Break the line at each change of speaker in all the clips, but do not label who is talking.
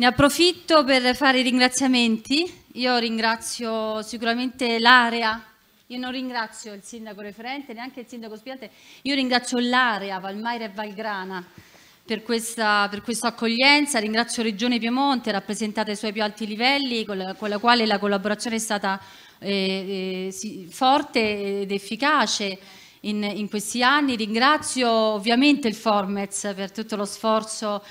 Ne approfitto per fare i ringraziamenti. Io ringrazio sicuramente l'area, io non ringrazio il sindaco referente, neanche il sindaco spiante, io ringrazio l'area Valmaira e Valgrana per questa, per questa, accoglienza, ringrazio Regione Piemonte rappresentata ai suoi più alti livelli con la, con la quale la collaborazione è stata eh, eh, forte ed efficace in, in, questi anni. Ringrazio ovviamente il Formez per tutto lo sforzo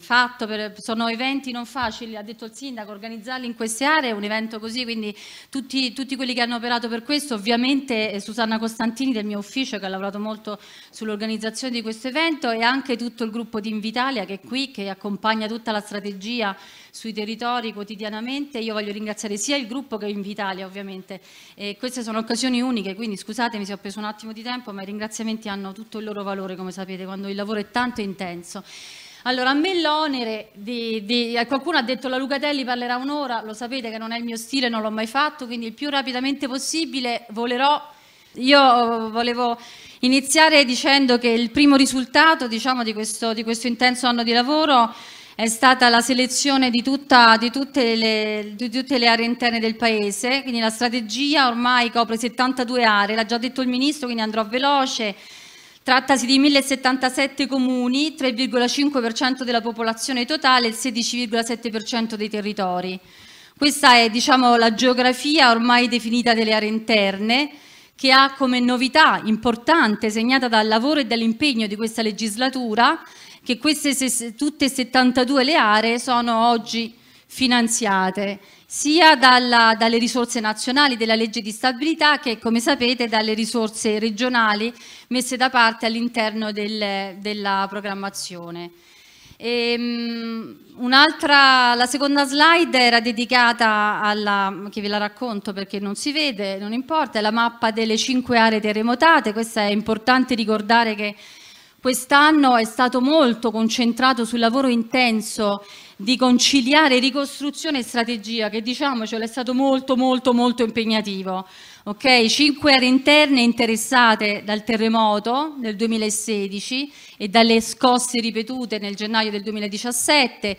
fatto, per, sono eventi non facili, ha detto il Sindaco, organizzarli in queste aree è un evento così, quindi tutti, tutti quelli che hanno operato per questo, ovviamente eh, Susanna Costantini del mio ufficio che ha lavorato molto sull'organizzazione di questo evento e anche tutto il gruppo di Invitalia che è qui, che accompagna tutta la strategia sui territori quotidianamente. Io voglio ringraziare sia il gruppo che Invitalia ovviamente. E queste sono occasioni uniche, quindi scusatemi se ho preso un attimo di tempo, ma i ringraziamenti hanno tutto il loro valore, come sapete, quando il lavoro è tanto intenso. Allora, a me l'onere di, di, eh, Qualcuno ha detto la Lucatelli parlerà un'ora, lo sapete che non è il mio stile, non l'ho mai fatto, quindi il più rapidamente possibile volerò... Io volevo iniziare dicendo che il primo risultato diciamo, di, questo, di questo intenso anno di lavoro è stata la selezione di, tutta, di, tutte le, di, tutte le, aree interne del paese, quindi la strategia ormai copre 72 aree, l'ha già detto il Ministro, quindi andrò veloce, Trattasi di 1077 comuni, 3,5% della popolazione totale e il 16,7% dei territori. Questa è diciamo, la geografia ormai definita delle aree interne, che ha come novità importante, segnata dal lavoro e dall'impegno di questa legislatura, che queste tutte e 72 le aree sono oggi finanziate sia dalla, dalle risorse nazionali della legge di stabilità che come sapete dalle risorse regionali messe da parte all'interno del, della programmazione. Ehm, la seconda slide era dedicata alla, che ve la racconto perché non si vede, non importa, la mappa delle cinque aree terremotate, questa è importante ricordare che quest'anno è stato molto concentrato sul lavoro intenso di conciliare ricostruzione e strategia, che diciamocelo è stato molto molto molto impegnativo. Okay? Cinque aree interne interessate dal terremoto del 2016 e dalle scosse ripetute nel gennaio del 2017.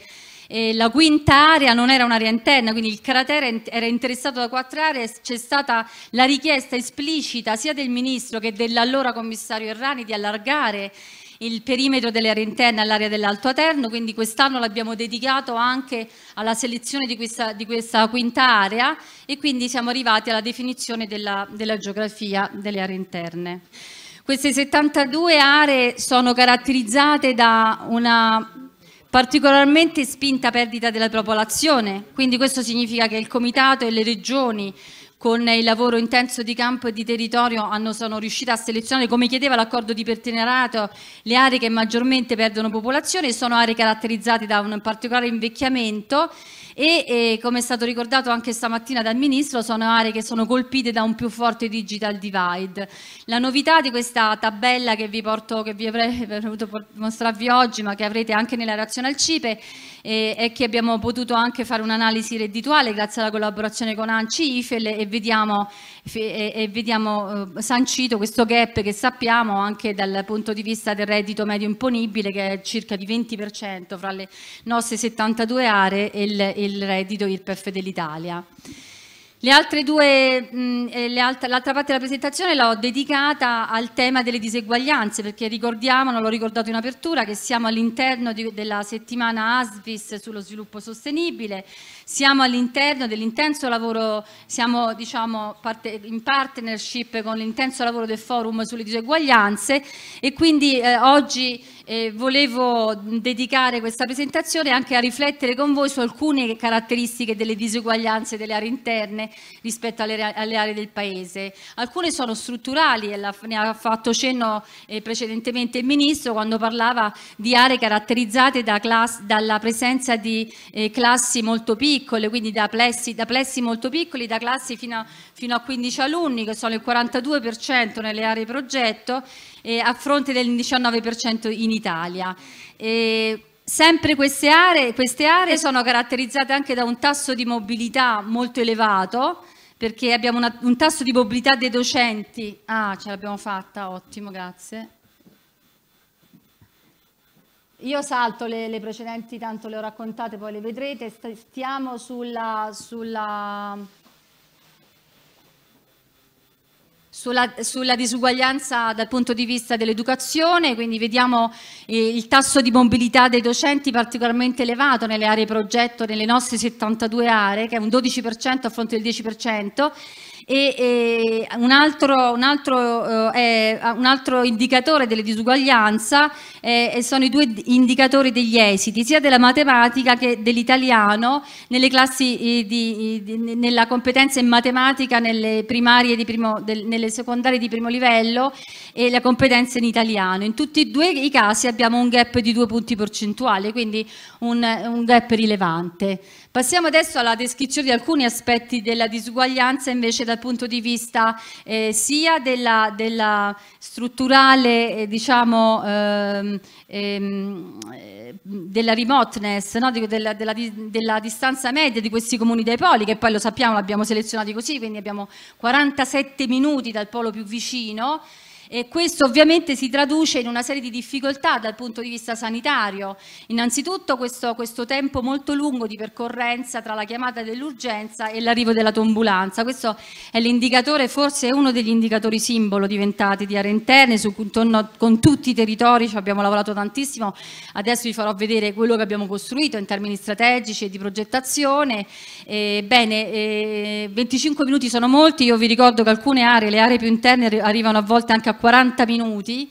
E la quinta area non era un'area interna, quindi il cratere era interessato da quattro aree, c'è stata la richiesta esplicita sia del Ministro che dell'allora commissario Errani di allargare il perimetro delle aree interne all'area dell'Alto Aterno, quindi quest'anno l'abbiamo dedicato anche alla selezione di questa, di questa, quinta area e quindi siamo arrivati alla definizione della, della geografia delle aree interne. Queste 72 aree sono caratterizzate da una particolarmente spinta perdita della popolazione, quindi questo significa che il Comitato e le regioni con il lavoro intenso di campo e di territorio hanno, sono riuscite a selezionare, come chiedeva l'accordo di pertinerato, le aree che maggiormente perdono popolazione, sono aree caratterizzate da un particolare invecchiamento e, e come è stato ricordato anche stamattina dal Ministro sono aree che sono colpite da un più forte digital divide. La novità di questa tabella che vi porto, che vi avrei voluto mostrarvi oggi ma che avrete anche nella reazione al CIPE eh, è che abbiamo potuto anche fare un'analisi reddituale grazie alla collaborazione con ANCI IFEL e vediamo, e, e vediamo eh, sancito questo gap che sappiamo anche dal punto di vista del reddito medio imponibile che è circa di 20% fra le nostre 72 aree e il, il reddito IRPEF dell'Italia. Due, l'altra parte della presentazione l'ho dedicata al tema delle diseguaglianze perché ricordiamo, non l'ho ricordato in apertura, che siamo all'interno della settimana ASVIS sullo sviluppo sostenibile, siamo all'interno dell'intenso lavoro, siamo diciamo, parte, in partnership con l'intenso lavoro del forum sulle diseguaglianze e quindi eh, oggi eh, volevo dedicare questa presentazione anche a riflettere con voi su alcune caratteristiche delle diseguaglianze delle aree interne rispetto alle, alle aree del Paese. Alcune sono strutturali, e la, ne ha fatto cenno eh, precedentemente il Ministro quando parlava di aree caratterizzate da class, dalla presenza di eh, classi molto piccole, quindi da plessi, da plessi, molto piccoli, da classi fino a, fino a 15 alunni, che sono il 42% nelle aree progetto, eh, a fronte del 19% in Italia. E sempre queste aree, queste aree sono caratterizzate anche da un tasso di mobilità molto elevato, perché abbiamo una, un tasso di mobilità dei docenti. Ah, ce l'abbiamo fatta, ottimo, grazie. Io salto le, le, precedenti, tanto le ho raccontate, poi le vedrete. Stiamo sulla, sulla Sulla, sulla, disuguaglianza dal punto di vista dell'educazione, quindi vediamo eh, il tasso di mobilità dei docenti particolarmente elevato nelle aree progetto, nelle nostre 72 aree, che è un 12% a fronte del 10%, e, e un, altro, un, altro, eh, un, altro, indicatore delle disuguaglianza eh, sono i due indicatori degli esiti, sia della matematica che dell'italiano nelle classi di, di, nella competenza in matematica nelle primarie di primo, del, nelle secondarie di primo livello e la competenza in italiano. In tutti e due i casi abbiamo un gap di due punti percentuali, quindi un, un gap rilevante. Passiamo adesso alla descrizione di alcuni aspetti della disuguaglianza invece dal punto di vista eh, sia della, della strutturale, eh, diciamo, ehm, ehm, della remoteness, no? della, della, della, distanza media di questi comuni dai poli, che poi lo sappiamo, l'abbiamo selezionati così, quindi abbiamo 47 minuti dal polo più vicino, e questo ovviamente si traduce in una serie di difficoltà dal punto di vista sanitario. Innanzitutto questo, questo tempo molto lungo di percorrenza tra la chiamata dell'urgenza e l'arrivo della tombulanza. Questo è l'indicatore, forse è uno degli indicatori simbolo diventati di aree interne, su cui torno, con tutti i territori ci abbiamo lavorato tantissimo. Adesso vi farò vedere quello che abbiamo costruito in termini strategici e di progettazione. Eh, bene, eh, 25 minuti sono molti, io vi ricordo che alcune aree, le aree più interne arrivano a volte anche a 40 minuti.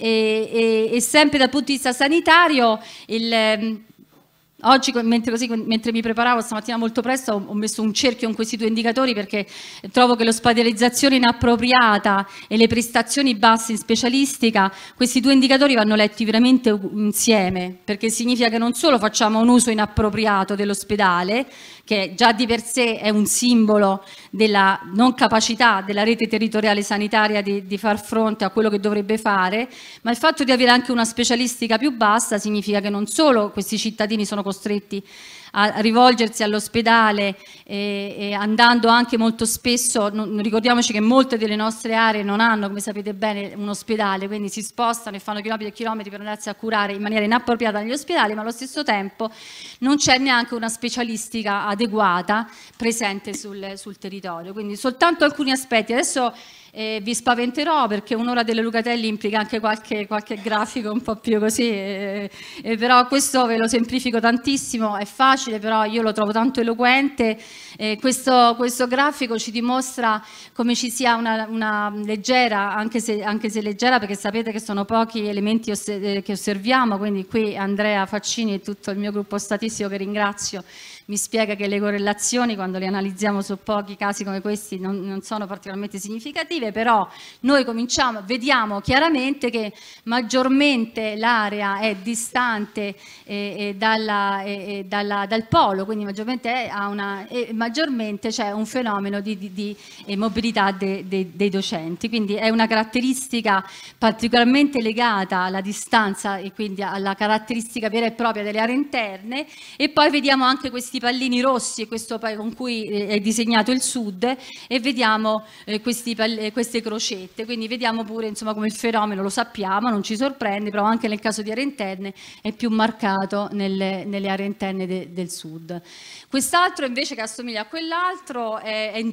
E, e, e sempre dal punto di vista sanitario il, ehm, Oggi, mentre, così, mentre, mi preparavo stamattina molto presto, ho, messo un cerchio con questi due indicatori perché trovo che l'ospedalizzazione inappropriata e le prestazioni basse in specialistica, questi due indicatori vanno letti veramente insieme, perché significa che non solo facciamo un uso inappropriato dell'ospedale, che già di per sé è un simbolo della non capacità della rete territoriale sanitaria di, di far fronte a quello che dovrebbe fare, ma il fatto di avere anche una specialistica più bassa significa che non solo questi cittadini sono costretti a rivolgersi all'ospedale e, e andando anche molto spesso, non, ricordiamoci che molte delle nostre aree non hanno, come sapete bene, un ospedale, quindi si spostano e fanno chilometri e chilometri per andarsi a curare in maniera inappropriata negli ospedali, ma allo stesso tempo non c'è neanche una specialistica adeguata presente sul, sul territorio. Quindi soltanto alcuni aspetti. Adesso eh, vi spaventerò perché un'ora delle Lucatelli implica anche qualche, qualche grafico un po' più così, eh, eh, però questo ve lo semplifico tantissimo, è facile, però io lo trovo tanto eloquente. Questo, questo, grafico ci dimostra come ci sia una, una leggera, anche se, anche se, leggera, perché sapete che sono pochi elementi che osserviamo, quindi qui Andrea Faccini e tutto il mio gruppo statistico che ringrazio mi spiega che le correlazioni quando le analizziamo su pochi casi come questi non, non sono particolarmente significative, però noi cominciamo, vediamo chiaramente che maggiormente l'area è distante eh, eh, dalla, eh, dalla, dal polo, quindi maggiormente, una, maggiormente c'è un fenomeno di, di, di eh, mobilità de, de, dei docenti, quindi è una caratteristica particolarmente legata alla distanza e quindi alla caratteristica vera e propria delle aree interne. E poi vediamo anche questi questi pallini rossi, questo con cui eh, è disegnato il sud, e vediamo eh, eh, queste crocette. Quindi vediamo pure insomma, come il fenomeno, lo sappiamo, non ci sorprende, però anche nel caso di aree interne è più marcato nelle, nelle aree interne de, del sud. Quest'altro invece che assomiglia a quell'altro è, è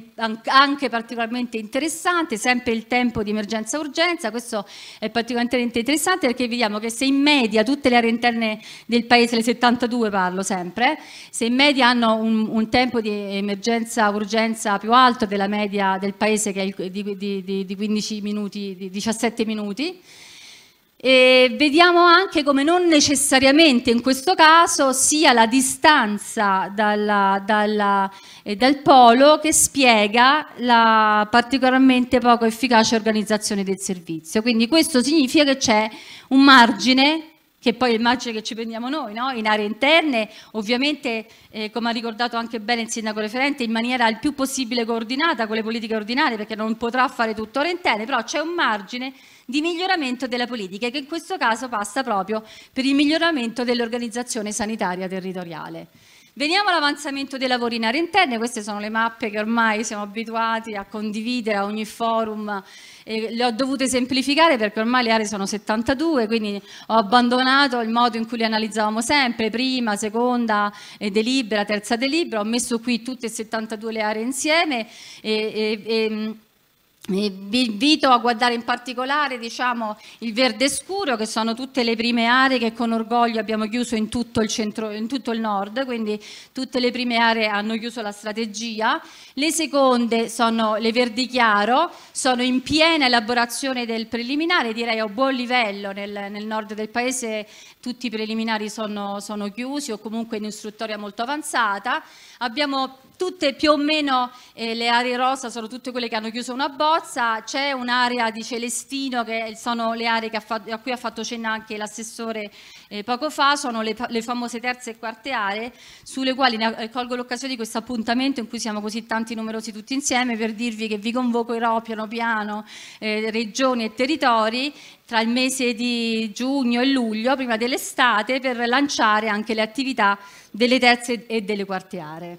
anche particolarmente interessante, sempre il tempo di emergenza-urgenza, questo è particolarmente interessante perché vediamo che se in media tutte le aree interne del paese, le 72 parlo sempre, se in media hanno un, un tempo di emergenza-urgenza più alto della media del paese che è di, di, di, di 15 minuti, di 17 minuti, e vediamo anche come non necessariamente in questo caso sia la distanza dalla, dalla, eh, dal polo che spiega la particolarmente poco efficace organizzazione del servizio. Quindi questo significa che c'è un margine che poi è il margine che ci prendiamo noi, no? in aree interne, ovviamente eh, come ha ricordato anche bene il sindaco referente, in maniera il più possibile coordinata con le politiche ordinarie, perché non potrà fare tutto ore interne, però c'è un margine di miglioramento della politica che in questo caso passa proprio per il miglioramento dell'organizzazione sanitaria territoriale. Veniamo all'avanzamento dei lavori in aree interne, queste sono le mappe che ormai siamo abituati a condividere a ogni forum e le ho dovute semplificare perché ormai le aree sono 72, quindi ho abbandonato il modo in cui le analizzavamo sempre, prima, seconda delibera, terza delibera, ho messo qui tutte e 72 le aree insieme e, e, e vi invito a guardare in particolare diciamo, il verde scuro, che sono tutte le prime aree che con orgoglio abbiamo chiuso in tutto, il centro, in tutto il nord, quindi tutte le prime aree hanno chiuso la strategia. Le seconde sono le verdi chiaro, sono in piena elaborazione del preliminare, direi a buon livello nel, nel nord del paese tutti i preliminari sono, sono chiusi o comunque in istruttoria molto avanzata. Abbiamo tutte più o meno eh, le aree rosa sono tutte quelle che hanno chiuso una bozza, c'è un'area di Celestino che sono le aree fatto, a cui ha fatto cenno anche l'assessore eh, poco fa, sono le, le, famose terze e quarte aree sulle quali ne, colgo l'occasione di questo appuntamento in cui siamo così tanti numerosi tutti insieme per dirvi che vi convocherò piano piano eh, regioni e territori tra il mese di giugno e luglio, prima dell'estate, per lanciare anche le attività delle terze e delle quarte aree.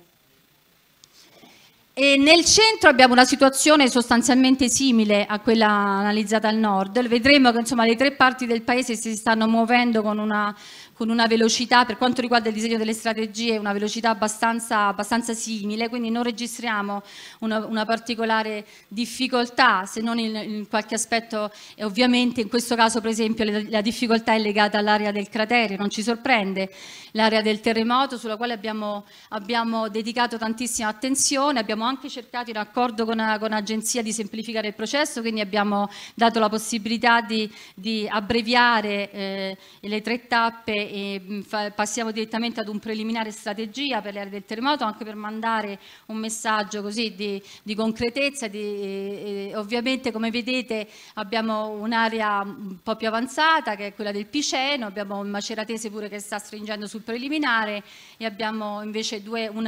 E nel centro abbiamo una situazione sostanzialmente simile a quella analizzata al nord. Vedremo che insomma, le tre parti del paese si stanno muovendo con una con una velocità, per quanto riguarda il disegno delle strategie, una velocità abbastanza, abbastanza simile, quindi non registriamo una, una, particolare difficoltà, se non in, in, qualche aspetto, e ovviamente in questo caso per esempio la, la difficoltà è legata all'area del cratere, non ci sorprende, l'area del terremoto sulla quale abbiamo, abbiamo, dedicato tantissima attenzione, abbiamo anche cercato in accordo con, l'agenzia di semplificare il processo, quindi abbiamo dato la possibilità di, di abbreviare eh, le tre tappe e mm, passiamo direttamente ad un preliminare strategia per le aree del terremoto, anche per mandare un messaggio così di, di concretezza. Di, e, ovviamente, come vedete, abbiamo un'area un po' più avanzata che è quella del Piceno, abbiamo il Maceratese pure che sta stringendo sul preliminare e abbiamo invece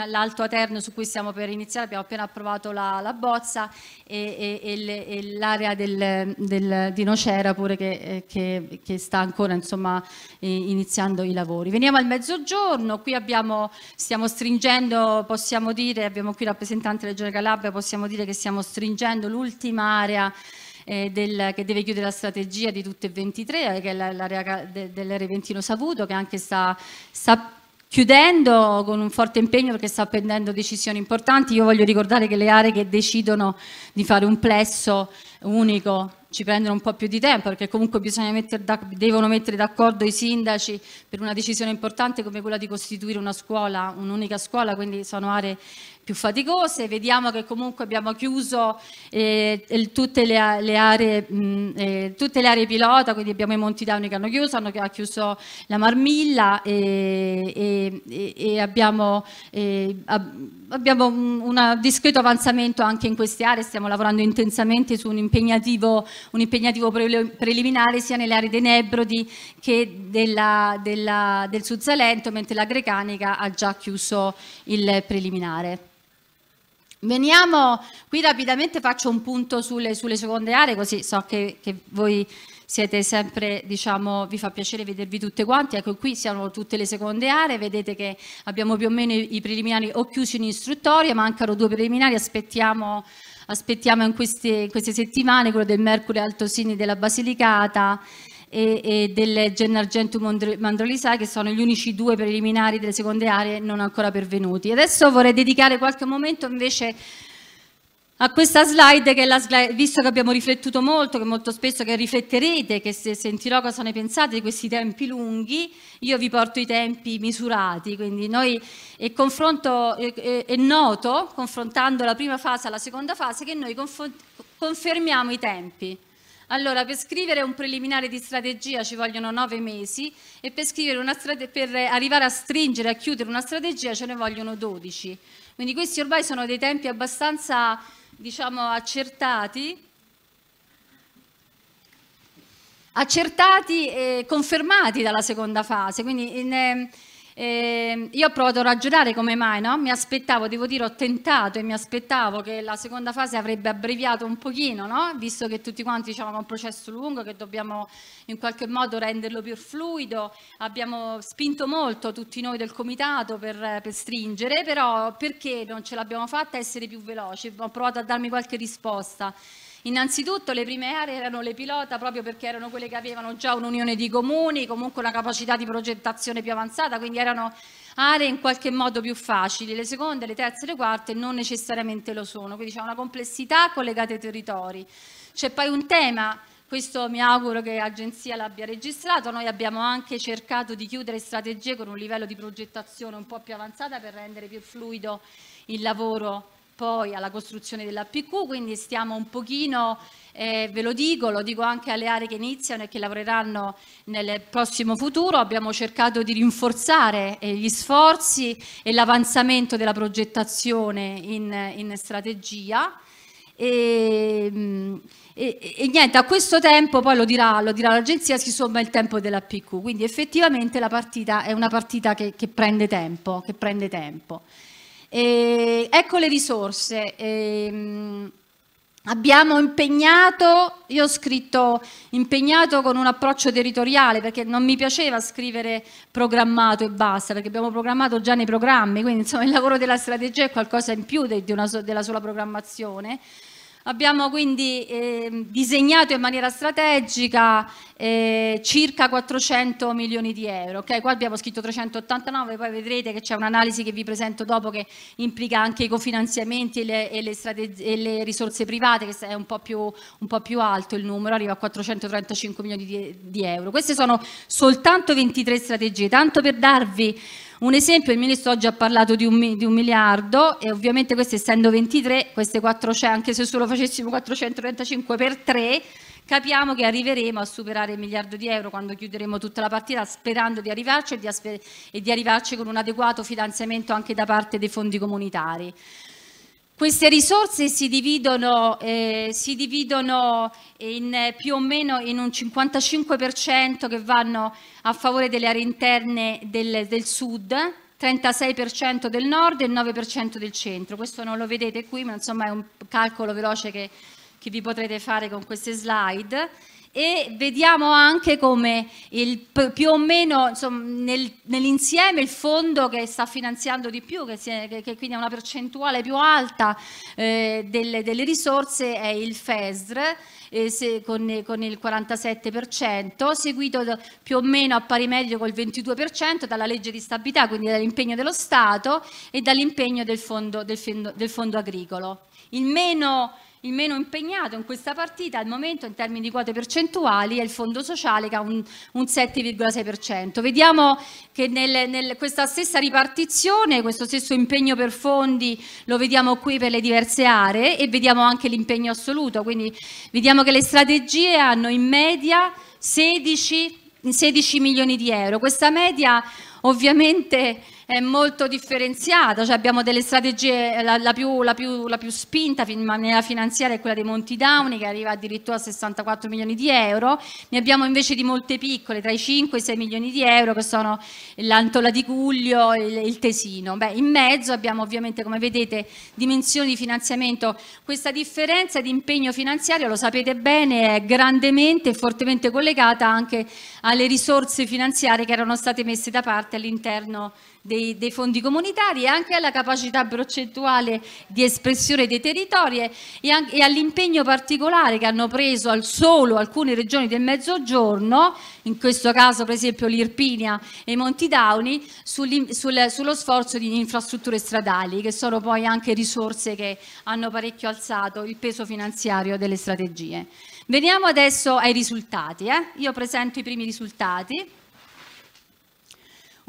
l'Alto Aterno su cui stiamo per iniziare, abbiamo appena approvato la, la bozza e, e, e l'area del, del, di Nocera pure che, che, che sta ancora insomma, iniziando iniziando i lavori. Veniamo al mezzogiorno, qui abbiamo, stiamo stringendo, possiamo dire, abbiamo qui il rappresentante della Regione Calabria, possiamo dire che stiamo stringendo l'ultima area eh, del, che deve chiudere la strategia di tutte e 23, eh, che è l'area de, dell'R20 Savuto, che anche sta, sta chiudendo con un forte impegno perché sta prendendo decisioni importanti. Io voglio ricordare che le aree che decidono di fare un plesso unico ci prendono un po' più di tempo perché comunque mettere devono mettere d'accordo i sindaci per una decisione importante come quella di costituire una scuola, un'unica scuola, quindi sono aree più faticose, vediamo che comunque abbiamo chiuso eh, tutte, le, le aree, mh, eh, tutte, le, aree, pilota, quindi abbiamo i Monti Dauni che hanno chiuso, hanno ha chiuso la Marmilla e, e, e abbiamo, eh, abbiamo un discreto avanzamento anche in queste aree, stiamo lavorando intensamente su un impegnativo, un impegnativo preliminare sia nelle aree dei Nebrodi che della, della, del Sud Salento, mentre la Grecanica ha già chiuso il preliminare. Veniamo, qui rapidamente faccio un punto sulle, sulle seconde aree, così so che, che, voi siete sempre, diciamo, vi fa piacere vedervi tutte quanti. Ecco, qui siamo tutte le seconde aree, vedete che abbiamo più o meno i preliminari o chiusi in istruttoria, mancano due preliminari, aspettiamo, aspettiamo in, queste, in queste settimane quello del Mercurio Altosini della Basilicata e, e del Gennargentum Mandrolisai che sono gli unici due preliminari delle seconde aree non ancora pervenuti. Adesso vorrei dedicare qualche momento invece a questa slide, che la slide, visto che abbiamo riflettuto molto, che molto spesso che rifletterete, che se sentirò cosa ne pensate di questi tempi lunghi, io vi porto i tempi misurati, quindi noi è, confronto, è, è noto, confrontando la prima fase alla seconda fase, che noi confermiamo i tempi. Allora, per scrivere un preliminare di strategia ci vogliono nove mesi e per, per arrivare a stringere, a chiudere una strategia ce ne vogliono dodici. Quindi questi ormai sono dei tempi abbastanza, diciamo, accertati, accertati e confermati dalla seconda fase. Quindi in, Eh, io ho provato a ragionare come mai, no? Mi aspettavo, devo dire, ho tentato e mi aspettavo che la seconda fase avrebbe abbreviato un pochino, no? Visto che tutti quanti diciamo che è un processo lungo, che dobbiamo in qualche modo renderlo più fluido. Abbiamo spinto molto tutti noi del comitato per, per stringere, però perché non ce l'abbiamo fatta essere più veloci? Ho provato a darmi qualche risposta. Innanzitutto le prime aree erano le pilota proprio perché erano quelle che avevano già un'unione di comuni, comunque una capacità di progettazione più avanzata, quindi erano aree in qualche modo più facili. Le seconde, le terze e le quarte non necessariamente lo sono, quindi c'è una complessità collegata ai territori. C'è poi un tema questo mi auguro che l'agenzia l'abbia registrato. Noi abbiamo anche cercato di chiudere strategie con un livello di progettazione un po' più avanzata per rendere più fluido il lavoro poi alla costruzione dell'APQ, quindi stiamo un pochino, eh, ve lo dico, lo dico anche alle aree che iniziano e che lavoreranno nel prossimo futuro, abbiamo cercato di rinforzare eh, gli sforzi e l'avanzamento della progettazione in, in strategia. E, mm, e, e, niente, a questo tempo, poi lo dirà, lo dirà l'agenzia, si somma il tempo dell'APQ, quindi effettivamente la partita è una partita che, che prende tempo. Che prende tempo. E ecco le risorse. E, ehm, abbiamo impegnato, io ho scritto impegnato con un approccio territoriale perché non mi piaceva scrivere programmato e basta, perché abbiamo programmato già nei programmi, quindi insomma il lavoro della strategia è qualcosa in più de una, della sola programmazione. Abbiamo quindi eh, disegnato in maniera strategica eh, circa 400 milioni di euro. Okay? Qua abbiamo scritto 389, poi vedrete che c'è un'analisi che vi presento dopo che implica anche i cofinanziamenti e le, e le, e le risorse private, che è un po, più, un po', più, alto il numero, arriva a 435 milioni di, di euro. Queste sono soltanto 23 strategie, tanto per darvi un esempio, il Ministro oggi ha parlato di un, di un miliardo e ovviamente queste essendo 23, queste 400, anche se solo facessimo 435 per 3, capiamo che arriveremo a superare il miliardo di euro quando chiuderemo tutta la partita sperando di arrivarci e di, e di arrivarci con un adeguato finanziamento anche da parte dei fondi comunitari. Queste risorse si dividono, eh, si dividono in, più o meno in un 55% che vanno a favore delle aree interne del, del sud, 36% del nord e il 9% del centro. Questo non lo vedete qui, ma insomma è un calcolo veloce che, che vi potrete fare con queste slide e vediamo anche come il, più o meno nel, nell'insieme il fondo che sta finanziando di più, che, è, che, che quindi ha una percentuale più alta eh, delle, delle, risorse, è il FESR eh, se, con, con, il 47%, seguito da, più o meno a pari meglio col 22% dalla legge di stabilità, quindi dall'impegno dello Stato e dall'impegno del fondo, del, del fondo agricolo. Il meno il meno impegnato in questa partita al momento in termini di quote percentuali è il fondo sociale che ha un, un 7,6%. Vediamo che nel, nel, questa stessa ripartizione, questo stesso impegno per fondi lo vediamo qui per le diverse aree e vediamo anche l'impegno assoluto, quindi vediamo che le strategie hanno in media 16, 16 milioni di euro. Questa media ovviamente è molto differenziata, cioè abbiamo delle strategie, la, la, più, la, più, la, più, spinta in maniera finanziaria è quella dei Monti Downy che arriva addirittura a 64 milioni di euro, ne abbiamo invece di molte piccole, tra i 5 e i 6 milioni di euro che sono l'Antola di Cuglio e il, il Tesino. Beh, in mezzo abbiamo ovviamente come vedete dimensioni di finanziamento, questa differenza di impegno finanziario lo sapete bene è grandemente e fortemente collegata anche alle risorse finanziarie che erano state messe da parte all'interno dei, dei, fondi comunitari e anche alla capacità progettuale di espressione dei territori e, e all'impegno particolare che hanno preso al solo alcune regioni del Mezzogiorno, in questo caso per esempio l'Irpinia e i Monti Dauni, sul, sullo sforzo di infrastrutture stradali, che sono poi anche risorse che hanno parecchio alzato il peso finanziario delle strategie. Veniamo adesso ai risultati. Eh? Io presento i primi risultati.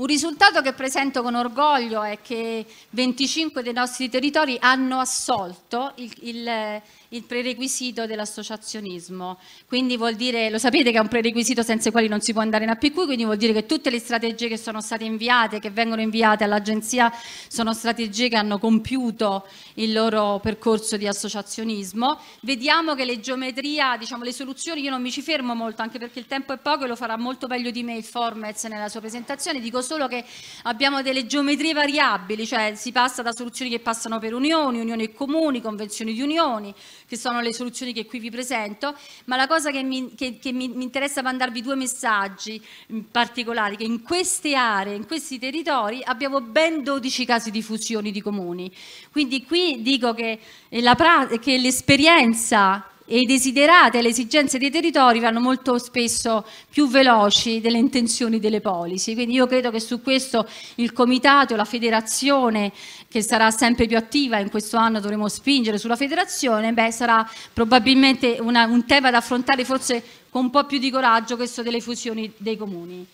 Un risultato che presento con orgoglio è che 25 dei nostri territori hanno assolto il, il, il prerequisito dell'associazionismo. Quindi vuol dire, lo sapete che è un prerequisito senza i quali non si può andare in APQ, quindi vuol dire che tutte le strategie che sono state inviate, che vengono inviate all'agenzia, sono strategie che hanno compiuto il loro percorso di associazionismo. Vediamo che le geometrie, diciamo le soluzioni, io non mi ci fermo molto, anche perché il tempo è poco e lo farà molto meglio di me il Formez nella sua presentazione, dico solo che abbiamo delle geometrie variabili, cioè si passa da soluzioni che passano per unioni, unioni e comuni, convenzioni di unioni, che sono le soluzioni che qui vi presento, ma la cosa che mi, che, che mi, mi interessa mandarvi due messaggi particolari, che in queste aree, in questi territori abbiamo ben 12 casi di fusioni di comuni. Quindi qui dico che l'esperienza e i desiderati e le esigenze dei territori vanno molto spesso più veloci delle intenzioni delle policy. Quindi io credo che su questo il comitato, la federazione che sarà sempre più attiva, in questo anno dovremo spingere sulla federazione, beh, sarà probabilmente una, un tema da affrontare forse con un po' più di coraggio questo delle fusioni dei comuni.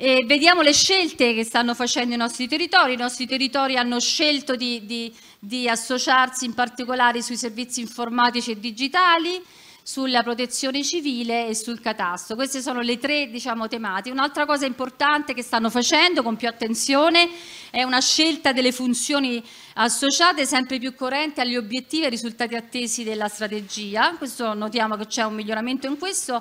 E vediamo le scelte che stanno facendo i nostri territori. I nostri territori hanno scelto di, di, di associarsi in particolare sui servizi informatici e digitali, sulla protezione civile e sul catasto. Queste sono le tre diciamo, tematiche. Un'altra cosa importante che stanno facendo con più attenzione è una scelta delle funzioni associate sempre più coerente agli obiettivi e risultati attesi della strategia. Questo notiamo che c'è un miglioramento in questo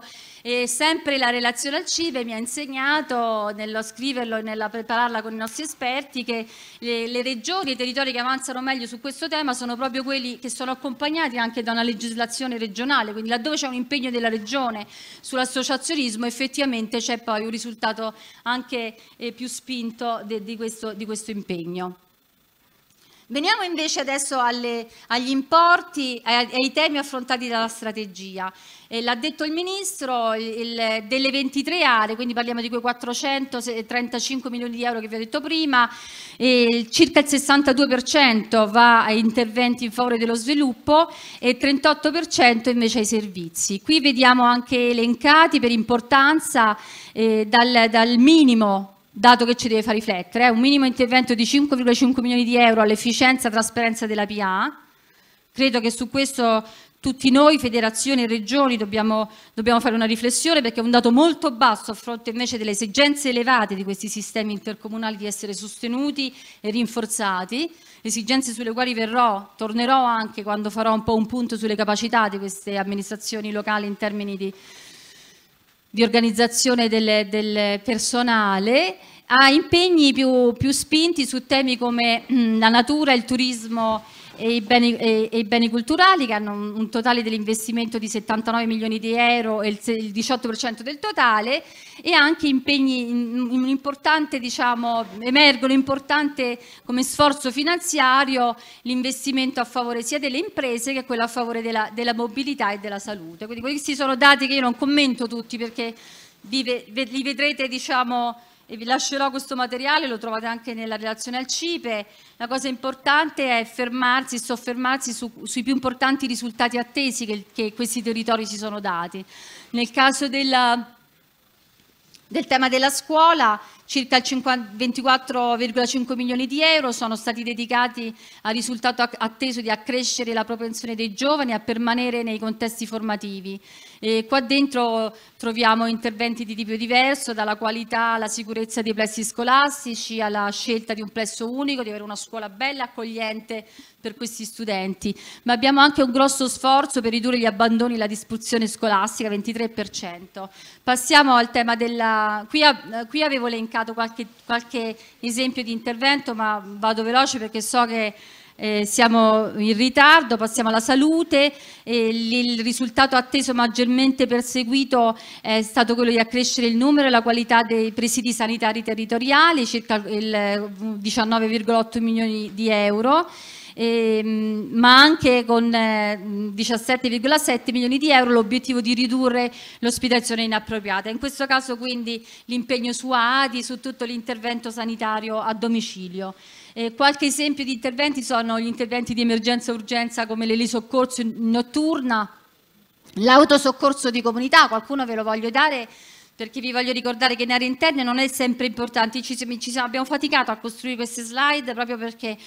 e sempre la relazione al CIPE mi ha insegnato nello scriverlo e nella prepararla con i nostri esperti che le, le regioni e i territori che avanzano meglio su questo tema sono proprio quelli che sono accompagnati anche da una legislazione regionale, quindi laddove c'è un impegno della regione sull'associazionismo effettivamente c'è poi un risultato anche eh, più spinto de, di, questo, di questo impegno. Veniamo invece adesso alle, agli importi e ai, temi affrontati dalla strategia. Eh, l'ha detto il Ministro, il, delle 23 aree, quindi parliamo di quei 435 milioni di euro che vi ho detto prima, eh, circa il 62% va a interventi in favore dello sviluppo e il 38% invece ai servizi. Qui vediamo anche elencati per importanza eh, dal, dal minimo dato che ci deve far riflettere, è un minimo intervento di 5,5 milioni di euro all'efficienza e trasparenza della PA. Credo che su questo tutti noi, federazioni e regioni, dobbiamo, dobbiamo, fare una riflessione perché è un dato molto basso a fronte invece delle esigenze elevate di questi sistemi intercomunali di essere sostenuti e rinforzati, esigenze sulle quali verrò, tornerò anche quando farò un po' un punto sulle capacità di queste amministrazioni locali in termini di di organizzazione del, del personale a impegni più, più, spinti su temi come mm, la natura, il turismo e i, beni, e, e i beni, culturali che hanno un, totale dell'investimento di 79 milioni di euro e il, il 18% del totale e anche impegni in, importante, diciamo, emergono importante come sforzo finanziario l'investimento a favore sia delle imprese che quello a favore della, della mobilità e della salute. Quindi questi sono dati che io non commento tutti perché vi, li vedrete diciamo, e vi lascerò questo materiale, lo trovate anche nella relazione al CIPE. La cosa importante è fermarsi soffermarsi su, sui più importanti risultati attesi che, che, questi territori si sono dati. Nel caso della, del tema della scuola, circa 24,5 milioni di euro sono stati dedicati al risultato atteso di accrescere la propensione dei giovani a permanere nei contesti formativi. E qua dentro troviamo interventi di tipo diverso, dalla qualità alla sicurezza dei plessi scolastici, alla scelta di un plesso unico, di avere una scuola bella, accogliente per questi studenti. Ma abbiamo anche un grosso sforzo per ridurre gli abbandoni e la dispulsione scolastica, 23%. Passiamo al tema della... Qui, qui avevo elencato qualche, qualche esempio di intervento, ma vado veloce perché so che eh, siamo in ritardo, passiamo alla salute, eh, il risultato atteso maggiormente perseguito è stato quello di accrescere il numero e la qualità dei presidi sanitari territoriali, circa il 19,8 milioni di euro. Eh, ma anche con eh, 17,7 milioni di euro l'obiettivo di ridurre l'ospitazione inappropriata. In questo caso quindi l'impegno su ADI, su tutto l'intervento sanitario a domicilio. Eh, qualche esempio di interventi sono gli interventi di emergenza e urgenza come l'elisoccorso notturna, l'autosoccorso di comunità, qualcuno ve lo voglio dare perché vi voglio ricordare che in aree interne non è sempre importante, ci, ci abbiamo faticato a costruire queste slide proprio perché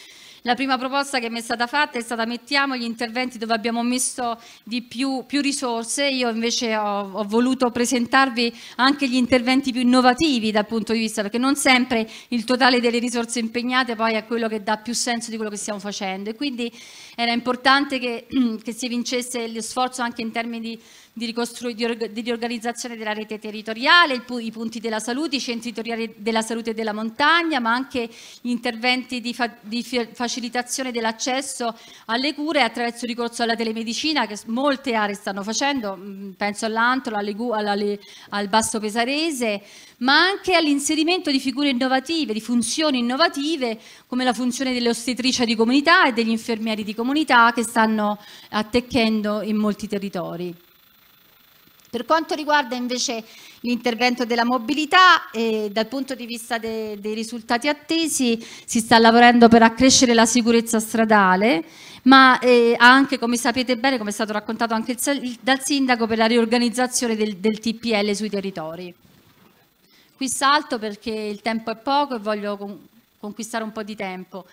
la prima proposta che mi è stata fatta è stata mettiamo gli interventi dove abbiamo messo di più, più risorse, io invece ho, ho, voluto presentarvi anche gli interventi più innovativi dal punto di vista, perché non sempre il totale delle risorse impegnate poi è quello che dà più senso di quello che stiamo facendo. E quindi era importante che, che si vincesse lo sforzo anche in termini di di, di riorganizzazione della rete territoriale, il, i punti della salute, i centri territoriali della salute della montagna, ma anche gli interventi di, fa, di facilitazione dell'accesso alle cure attraverso il ricorso alla telemedicina che molte aree stanno facendo, mm, penso all'Antolo, al Basso Pesarese, ma anche all'inserimento di figure innovative, di funzioni innovative come la funzione delle ostetrici di comunità e degli infermieri di comunità che stanno attecchendo in molti territori. Per quanto riguarda invece l'intervento della mobilità, eh, dal punto di vista de dei risultati attesi si sta lavorando per accrescere la sicurezza stradale, ma eh, anche, come sapete bene, come è stato raccontato anche il, dal Sindaco, per la riorganizzazione del, del TPL sui territori. Qui salto perché il tempo è poco e voglio con conquistare un po' di tempo.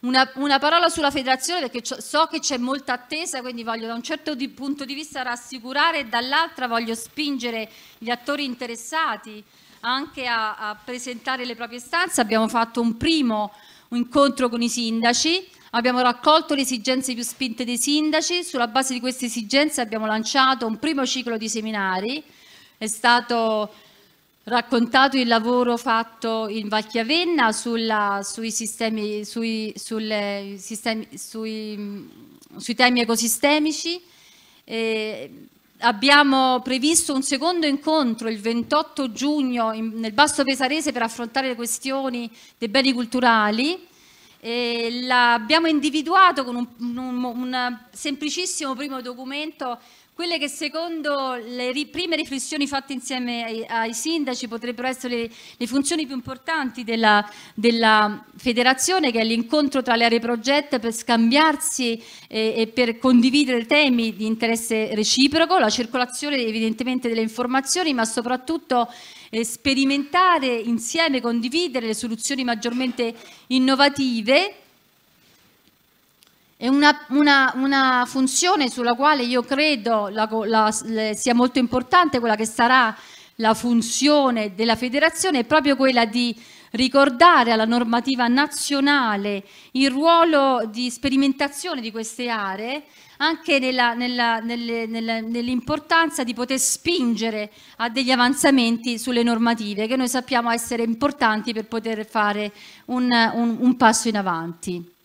Una, una, parola sulla federazione perché so che c'è molta attesa, quindi voglio da un certo di, punto di vista rassicurare e dall'altra voglio spingere gli attori interessati anche a, a presentare le proprie istanze. Abbiamo fatto un primo incontro con i sindaci, abbiamo raccolto le esigenze più spinte dei sindaci, sulla base di queste esigenze abbiamo lanciato un primo ciclo di seminari, è stato raccontato il lavoro fatto in Valchiavenna sulla, sui, sistemi, sui, sulle, sistemi, sui, sui, temi ecosistemici. Eh, abbiamo previsto un secondo incontro il 28 giugno in, nel Basso Pesarese per affrontare le questioni dei beni culturali. l'abbiamo individuato con un, un, un semplicissimo primo documento quelle che secondo le ri prime riflessioni fatte insieme ai, ai sindaci potrebbero essere le, le funzioni più importanti della, della, federazione, che è l'incontro tra le aree progette per scambiarsi e, e per condividere temi di interesse reciproco, la circolazione evidentemente delle informazioni, ma soprattutto eh, sperimentare insieme, condividere le soluzioni maggiormente innovative è una, una, una, funzione sulla quale io credo la, la, le, sia molto importante, quella che sarà la funzione della federazione, è proprio quella di ricordare alla normativa nazionale il ruolo di sperimentazione di queste aree, anche nell'importanza di poter spingere a degli avanzamenti sulle normative che noi sappiamo essere importanti per poter fare un, un, un passo in avanti.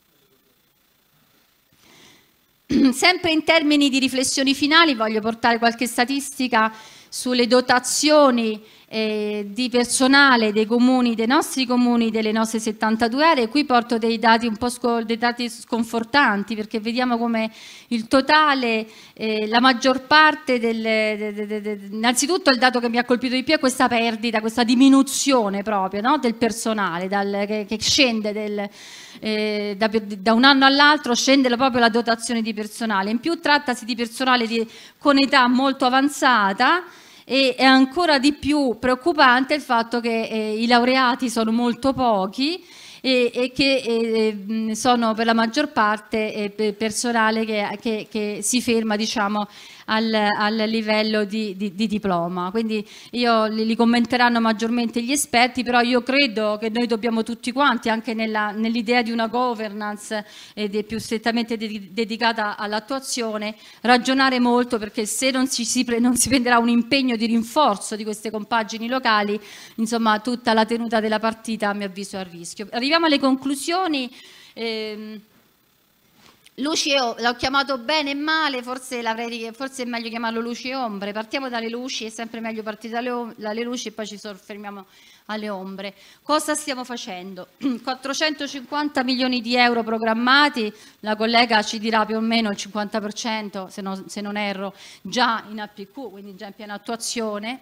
Sempre in termini di riflessioni finali voglio portare qualche statistica sulle dotazioni eh, di personale dei comuni, dei nostri comuni, delle nostre 72 aree. Qui porto dei dati un po' dei dati sconfortanti perché vediamo come il totale, eh, la maggior parte del, de, de, de, innanzitutto il dato che mi ha colpito di più è questa perdita, questa diminuzione proprio no? del personale dal, che, che, scende del, eh, da, da, un anno all'altro scende proprio la dotazione di personale. In più trattasi di personale di, con età molto avanzata e è ancora di più preoccupante il fatto che eh, i laureati sono molto pochi e, e che eh, sono per la maggior parte eh, personale che, che, che, si ferma diciamo, al, al livello di, di, di, diploma. Quindi io li, li, commenteranno maggiormente gli esperti, però io credo che noi dobbiamo tutti quanti, anche nell'idea di una governance eh, più strettamente de dedicata all'attuazione, ragionare molto perché se non si, si, non si prenderà un impegno di rinforzo di queste compagini locali, insomma tutta la tenuta della partita a mio avviso è a rischio. Arriviamo alle conclusioni. Eh, luci ombre, l'ho chiamato bene e male, forse, forse, è meglio chiamarlo luci e ombre. Partiamo dalle luci, è sempre meglio partire dalle, dalle luci e poi ci soffermiamo alle ombre. Cosa stiamo facendo? 450 milioni di euro programmati, la collega ci dirà più o meno il 50%, se, no, se non erro, già in APQ, quindi già in piena attuazione.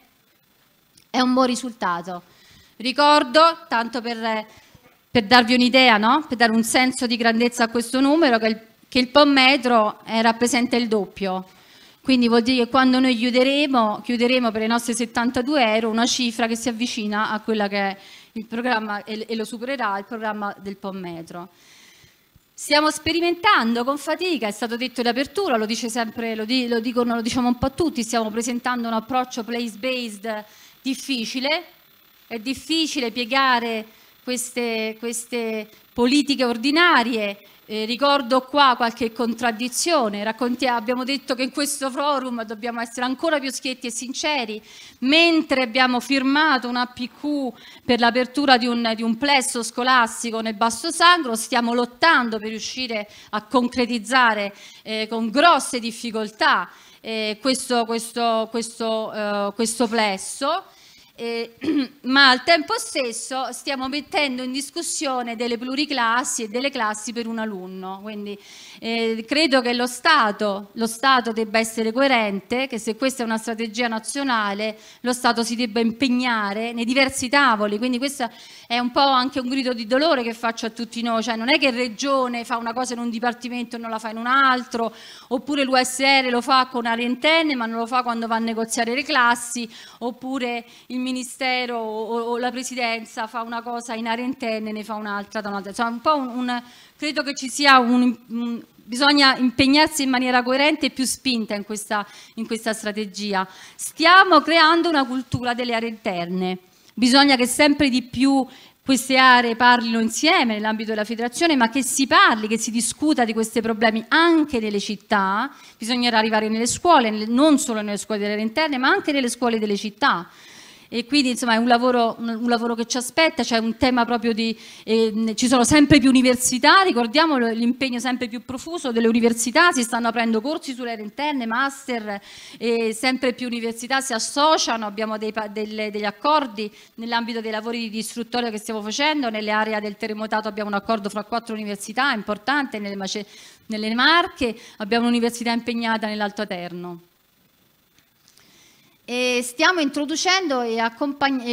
È un buon risultato. Ricordo, tanto per per darvi un'idea, no? per dare un senso di grandezza a questo numero, che il, che il POM metro eh, rappresenta il doppio. Quindi vuol dire che quando noi chiuderemo, chiuderemo per le nostre 72 euro una cifra che si avvicina a quella che è il programma e, e lo supererà il programma del POM metro. Stiamo sperimentando con fatica, è stato detto in apertura, lo, dice sempre, lo, di, lo, dicono, lo diciamo un po' tutti, stiamo presentando un approccio place-based difficile, è difficile piegare queste, queste politiche ordinarie eh, ricordo qua qualche contraddizione, abbiamo detto che in questo forum dobbiamo essere ancora più schietti e sinceri, mentre abbiamo firmato un APQ per l'apertura di un, di un plesso scolastico nel Basso Sangro, stiamo lottando per riuscire a concretizzare eh, con grosse difficoltà eh, questo, questo, questo, eh, questo plesso. Eh, ma al tempo stesso stiamo mettendo in discussione delle pluriclassi e delle classi per un alunno. Quindi eh, credo che lo Stato, lo Stato, debba essere coerente, che se questa è una strategia nazionale, lo Stato si debba impegnare nei diversi tavoli. Quindi questo è un po' anche un grido di dolore che faccio a tutti noi, cioè non è che Regione fa una cosa in un dipartimento e non la fa in un altro, oppure l'USR lo fa con aree interne ma non lo fa quando va a negoziare le classi, oppure il Ministero o, o la Presidenza fa una cosa in aree interne e ne fa un'altra da un'altra. Cioè, un po' un, un, credo che ci sia un, un bisogna impegnarsi in maniera coerente e più spinta in questa, in questa strategia. Stiamo creando una cultura delle aree interne Bisogna che sempre di più queste aree parlino insieme nell'ambito della federazione, ma che si parli, che si discuta di questi problemi anche nelle città. Bisognerà arrivare nelle scuole, non solo nelle scuole delle aree interne, ma anche nelle scuole delle città e quindi insomma è un lavoro, un lavoro che ci aspetta, c'è un tema proprio di, eh, ci sono sempre più università, ricordiamo l'impegno sempre più profuso delle università, si stanno aprendo corsi sulle aree interne, master, e sempre più università si associano, abbiamo dei, delle, degli accordi nell'ambito dei lavori di istruttoria che stiamo facendo, nelle aree del terremotato abbiamo un accordo fra quattro università importante, nelle, nelle Marche abbiamo un'università impegnata nell'Alto Aterno. E stiamo introducendo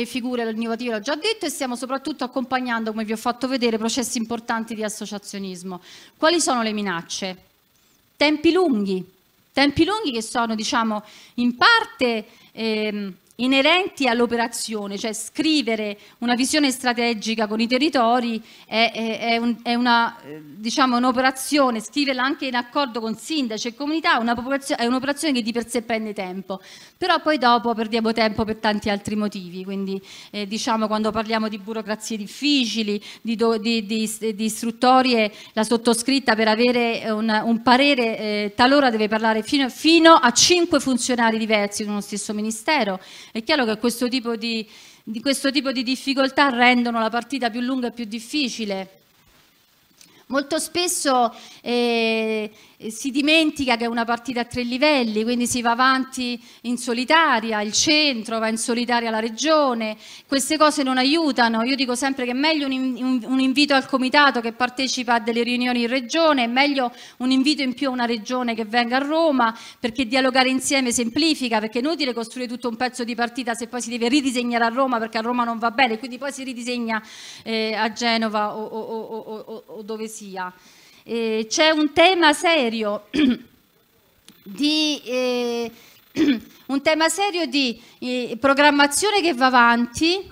figure innovative, l'ho già detto, e stiamo soprattutto accompagnando, come vi ho fatto vedere, processi importanti di associazionismo. Quali sono le minacce? Tempi lunghi, tempi lunghi che sono, diciamo, in parte ehm, inerenti all'operazione, cioè scrivere una visione strategica con i territori è, è, è, un, è una, diciamo, un'operazione, scriverla anche in accordo con sindaci e comunità è un'operazione che di per sé prende tempo, però poi dopo perdiamo tempo per tanti altri motivi, quindi eh, diciamo quando parliamo di burocrazie difficili, di, do, di, di, di istruttorie, la sottoscritta per avere un, un parere eh, talora deve parlare fino, fino a cinque funzionari diversi di uno stesso ministero, è chiaro che questo tipo di, di, questo tipo di difficoltà rendono la partita più lunga e più difficile. Molto spesso eh, si dimentica che è una partita a tre livelli, quindi si va avanti in solitaria, il centro va in solitaria la regione, queste cose non aiutano, io dico sempre che è meglio un, un invito al comitato che partecipa a delle riunioni in regione, è meglio un invito in più a una regione che venga a Roma, perché dialogare insieme semplifica, perché è inutile costruire tutto un pezzo di partita se poi si deve ridisegnare a Roma perché a Roma non va bene, quindi poi si ridisegna eh, a Genova o, o, o, o dove sia eh, c'è un tema serio di, eh, un tema serio di eh, programmazione che va avanti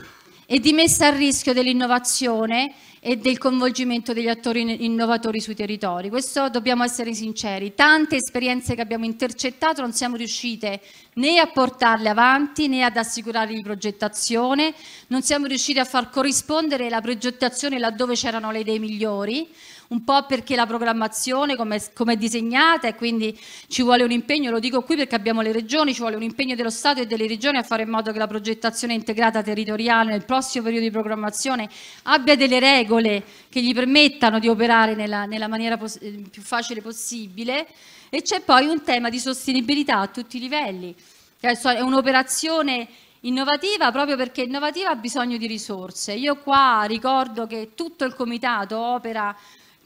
e di messa a rischio dell'innovazione e del coinvolgimento degli attori innovatori sui territori. Questo dobbiamo essere sinceri. Tante esperienze che abbiamo intercettato non siamo riuscite né a portarle avanti né ad assicurare di progettazione, non siamo riusciti a far corrispondere la progettazione laddove c'erano le idee migliori un po' perché la programmazione come è disegnata e quindi ci vuole un impegno, lo dico qui perché abbiamo le regioni, ci vuole un impegno dello Stato e delle regioni a fare in modo che la progettazione integrata territoriale nel prossimo periodo di programmazione abbia delle regole che gli permettano di operare nella, nella maniera eh, più facile possibile e c'è poi un tema di sostenibilità a tutti i livelli. È un'operazione innovativa proprio perché innovativa ha bisogno di risorse. Io qua ricordo che tutto il comitato opera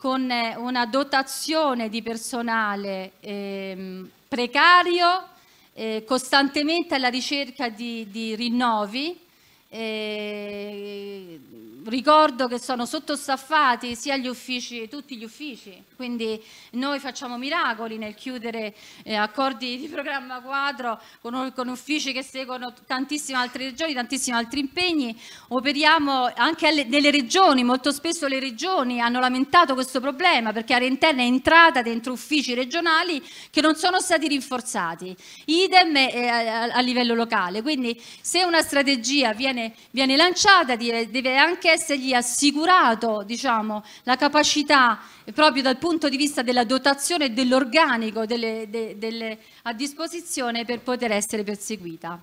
con eh, una dotazione di personale eh, precario, eh, costantemente alla ricerca di, di rinnovi Eh, ricordo che sono sottostaffati sia gli uffici, tutti gli uffici, quindi noi facciamo miracoli nel chiudere eh, accordi di programma quadro con, con, uffici che seguono tantissime altre regioni, tantissimi altri impegni, operiamo anche alle, nelle regioni, molto spesso le regioni hanno lamentato questo problema perché Area Interna è entrata dentro uffici regionali che non sono stati rinforzati, idem eh, a, a, livello locale, quindi se una strategia viene, viene lanciata deve, deve anche essergli assicurato diciamo, la capacità proprio dal punto di vista della dotazione e dell'organico delle, de, delle, a disposizione per poter essere perseguita.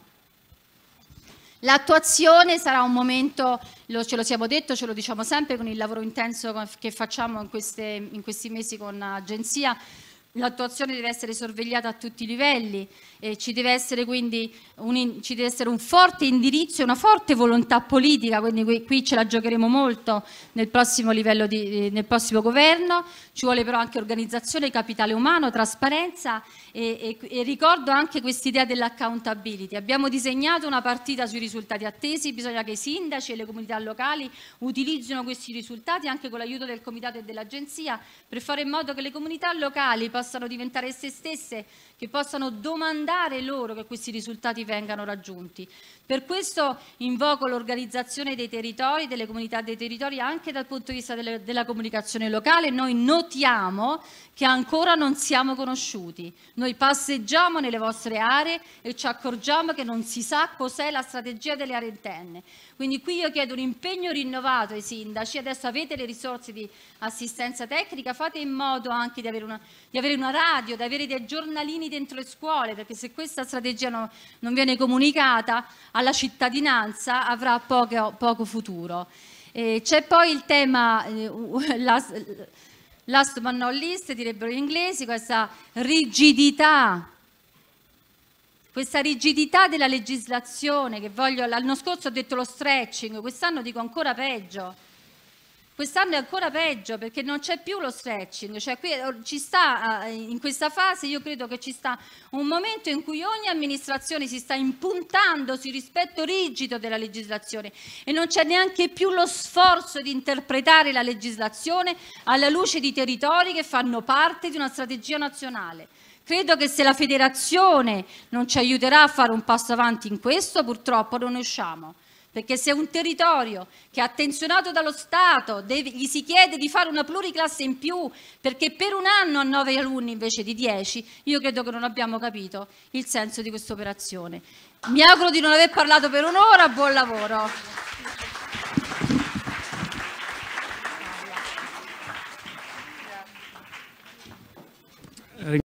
L'attuazione sarà un momento, lo, ce lo siamo detto, ce lo diciamo sempre con il lavoro intenso che facciamo in, queste, in questi mesi con l'agenzia, L'attuazione deve essere sorvegliata a tutti i livelli, e ci deve essere quindi un, deve essere un forte indirizzo e una forte volontà politica, quindi qui, qui ce la giocheremo molto nel prossimo di, nel prossimo governo, ci vuole però anche organizzazione, capitale umano, trasparenza e, e, e ricordo anche quest'idea dell'accountability. Abbiamo disegnato una partita sui risultati attesi, bisogna che i sindaci e le comunità locali utilizzino questi risultati anche con l'aiuto del comitato e dell'agenzia per fare in modo che le comunità locali possano diventare se stesse, che possano domandare loro che questi risultati vengano raggiunti. Per questo invoco l'organizzazione dei territori, delle comunità dei territori, anche dal punto di vista delle, della comunicazione locale. Noi notiamo che ancora non siamo conosciuti. Noi passeggiamo nelle vostre aree e ci accorgiamo che non si sa cos'è la strategia delle aree interne. Quindi qui io chiedo un impegno rinnovato ai sindaci, adesso avete le risorse di assistenza tecnica, fate in modo anche di avere una, di avere una radio, di avere dei giornalini dentro le scuole, perché se questa strategia no, non viene comunicata alla cittadinanza avrà poco, poco futuro. c'è poi il tema, eh, last, last but not least, direbbero gli inglesi, questa rigidità questa rigidità della legislazione che voglio, l'anno scorso ho detto lo stretching, quest'anno dico ancora peggio. Quest'anno è ancora peggio perché non c'è più lo stretching, cioè qui ci sta eh, in questa fase io credo che ci sta un momento in cui ogni amministrazione si sta impuntando sul rispetto rigido della legislazione e non c'è neanche più lo sforzo di interpretare la legislazione alla luce di territori che fanno parte di una strategia nazionale. Credo che se la federazione non ci aiuterà a fare un passo avanti in questo, purtroppo non usciamo. Perché se un territorio che è attenzionato dallo Stato deve, gli si chiede di fare una pluriclasse in più perché per un anno ha nove alunni invece di dieci, io credo che non abbiamo capito il senso di questa operazione. Mi auguro di non aver parlato per un'ora, buon lavoro.